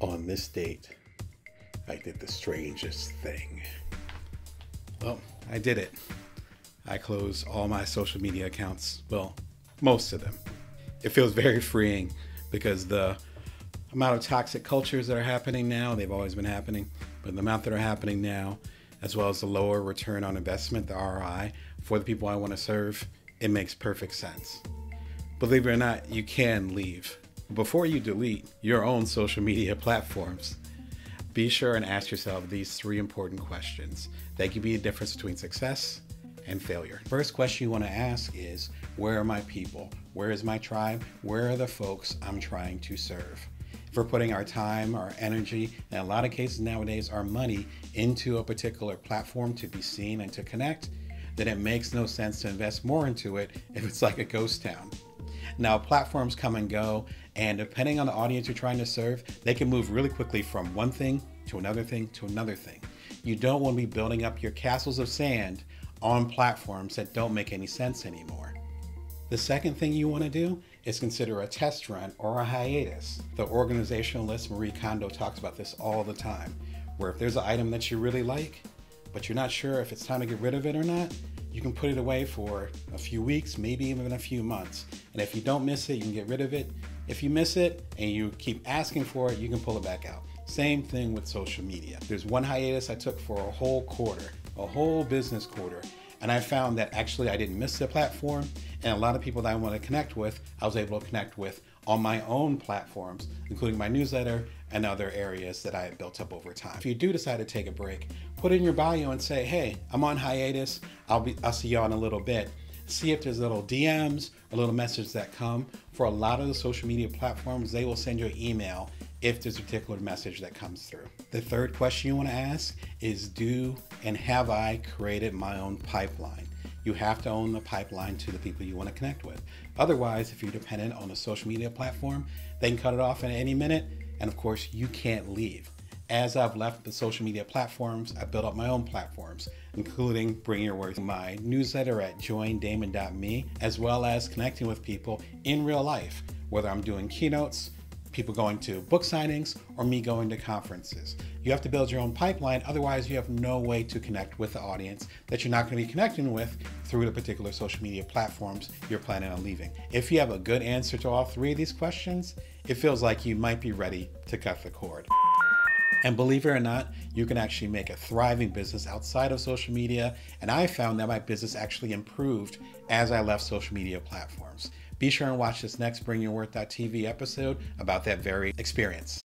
on this date, I did the strangest thing. Well, I did it. I closed all my social media accounts. Well, most of them. It feels very freeing because the amount of toxic cultures that are happening now, they've always been happening, but the amount that are happening now, as well as the lower return on investment, the ROI, for the people I want to serve, it makes perfect sense. Believe it or not, you can leave. Before you delete your own social media platforms, be sure and ask yourself these three important questions that can be the difference between success and failure. First question you want to ask is Where are my people? Where is my tribe? Where are the folks I'm trying to serve? If we're putting our time, our energy, and a lot of cases nowadays, our money into a particular platform to be seen and to connect, then it makes no sense to invest more into it if it's like a ghost town. Now, platforms come and go, and depending on the audience you're trying to serve, they can move really quickly from one thing to another thing to another thing. You don't want to be building up your castles of sand on platforms that don't make any sense anymore. The second thing you want to do is consider a test run or a hiatus. The organizationalist Marie Kondo talks about this all the time, where if there's an item that you really like, but you're not sure if it's time to get rid of it or not, you can put it away for a few weeks, maybe even a few months. And if you don't miss it, you can get rid of it. If you miss it and you keep asking for it, you can pull it back out. Same thing with social media. There's one hiatus I took for a whole quarter, a whole business quarter. And I found that actually I didn't miss the platform. And a lot of people that I want to connect with, I was able to connect with on my own platforms, including my newsletter and other areas that I have built up over time. If you do decide to take a break, put in your bio and say, hey, I'm on hiatus. I'll be I'll see y'all in a little bit. See if there's little DMs or little messages that come. For a lot of the social media platforms, they will send you an email if there's a particular message that comes through. The third question you want to ask is do and have I created my own pipeline? You have to own the pipeline to the people you want to connect with. Otherwise, if you're dependent on a social media platform, they can cut it off at any minute. And of course, you can't leave. As I've left the social media platforms, I built up my own platforms, including Bring Your Worth, my newsletter at joindamon.me, as well as connecting with people in real life, whether I'm doing keynotes, people going to book signings, or me going to conferences. You have to build your own pipeline, otherwise, you have no way to connect with the audience that you're not going to be connecting with through the particular social media platforms you're planning on leaving. If you have a good answer to all three of these questions, it feels like you might be ready to cut the cord. And believe it or not, you can actually make a thriving business outside of social media. And I found that my business actually improved as I left social media platforms. Be sure and watch this next Bring Your Worth.tv episode about that very experience.